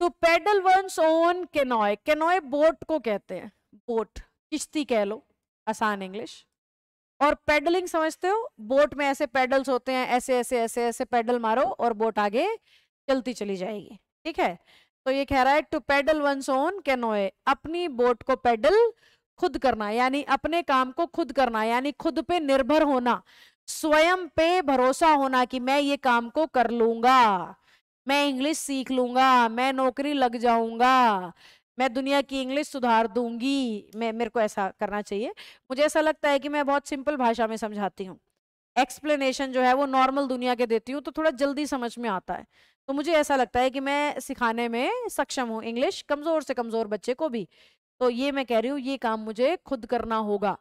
To paddle one's own canoe canoe boat को कहते हैं। बोट, किश्ती कह लो, आसान इंग्लिश। और पेडलिंग समझते हो? बोट में ऐसे पेडल्स होते हैं, ऐसे ऐसे ऐसे ऐसे पेडल मारो और बोट आगे चलती चली जाएगी। ठीक है? तो ये कह रहा है to paddle one's own canoe अपनी बोट को पेडल खुद करना, यानी अपने काम को खुद करना, यानी खुद पे निर्भर होना, स्वयं पे भरोसा होना कि मैं ये काम को कर लूँगा। मैं इंग्लिश सीख लूँगा, मैं नौकरी लग जाऊँगा, मैं दुनिया की इंग्लिश सुधार दूँगी। मैं, मेरे को ऐसा करना चाहिए। मुझे ऐसा लगता है कि मैं बहुत सिंपल भाषा में समझाती हूँ। एक्सप्लेनेशन जो है वो नॉर्मल दुनिया के देती हूँ तो थोड़ा जल्दी समझ में आता है। तो मुझे ऐसा लगता है कि मैं सिखाने में सक्षम हूँ इंग्लिश, कमज़ोर से कमज़ोर बच्चे को भी। तो ये मैं कह रही हूँ, ये काम मुझे खुद करना होगा।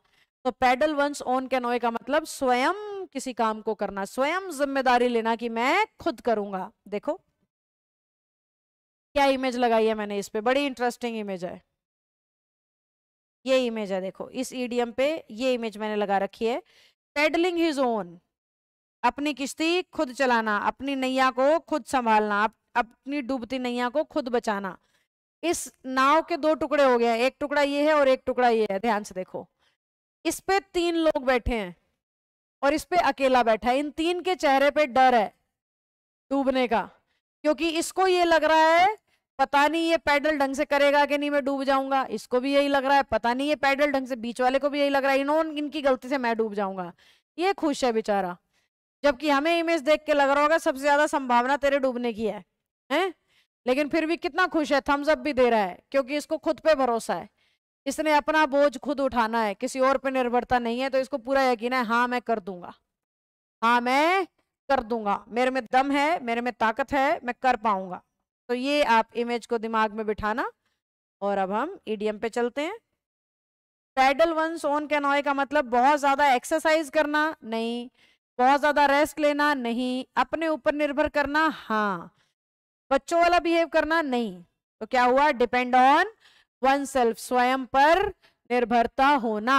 तो पैडल वंस ऑन कैनोए का मतलब स्वयं किसी काम को करना, स्वयं ज़िम्मेदारी लेना कि मैं खुद करूँगा। देखो। क्या इमेज लगाई है मैंने इस पे? बड़ी इंटरेस्टिंग इमेज है। ये इमेज है देखो इस ईडीएम पे ये इमेज मैंने लगा रखी है। पेडलिंग हिज ओन अपनी किश्ती खुद चलाना अपनी नैया को खुद संभालना अप, अपनी डूबती नैया को खुद बचाना। इस नाव के दो टुकड़े हो गए एक टुकड़ा ये है और एक टुकड़ा ये है। ध्यान से देखो इस पे तीन लोग बैठे हैं और इस पे अकेला बैठा है। इन तीन के चेहरे पे डर है डूबने का क्योंकि इसको ये लग रहा है पता नहीं ये पैडल ढंग से करेगा कि नहीं, मैं डूब जाऊँगा। इसको भी यही लग रहा है। पता नहीं ये पैडल ढंग से बीच वाले को भी यही लग रहा है। इन्होंने इनकी गलती से मैं डूब जाऊँगा। ये खुश है बेचारा। जबकि हमें इमेज देख के लग रहा होगा सबसे ज़्यादा संभावना तेरे डूबने की है। हैं? लेकिन फिर भी कितना खुश है। थम्स अप भी दे रहा है, क्योंकि इसको खुद पे भरोसा है। इसने अपना बोझ खुद उठाना है। किसी और पे निर्भरता नहीं है तो इसको पूरा यकीन है हाँ मैं कर दूँगा। हाँ मैं कर दूँगा। मेरे में दम है, मेरे में ताकत है, मैं कर पाऊँगा। तो ये आप इमेज को दिमाग में बिठाना और अब हम ईडीएम पे चलते हैं। पैडल वंस ऑन कैनॉय का मतलब बहुत ज़्यादा एक्सरसाइज करना नहीं, बहुत ज़्यादा रेस्ट लेना नहीं, अपने ऊपर निर्भर करना हाँ बच्चों वाला बिहेव करना नहीं। तो क्या हुआ? डिपेंड ऑन वन सेल्फ स्वयं पर निर्भरता होना।